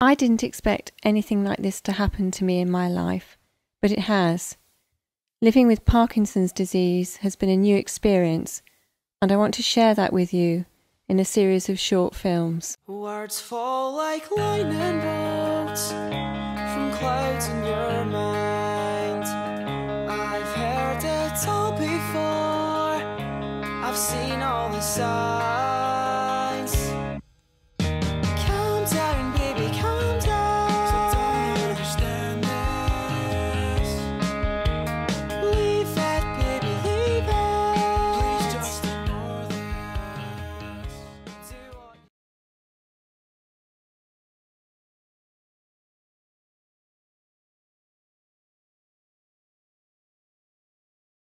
I didn't expect anything like this to happen to me in my life, but it has. Living with Parkinson's disease has been a new experience, and I want to share that with you in a series of short films. Words fall like lightning bolts from clouds in your mind. I've heard it all before, I've seen all the signs.